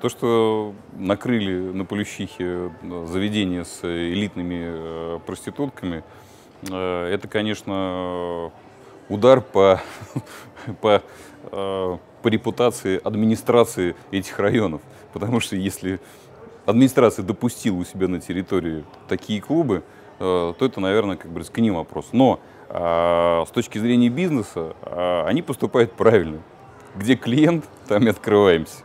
То, что накрыли на Полющихе э, заведение с э, элитными э, проститутками, это, конечно, удар по, по, по репутации администрации этих районов. Потому что если администрация допустила у себя на территории такие клубы, то это, наверное, как бы к ним вопрос. Но а, с точки зрения бизнеса а, они поступают правильно. Где клиент, там и открываемся.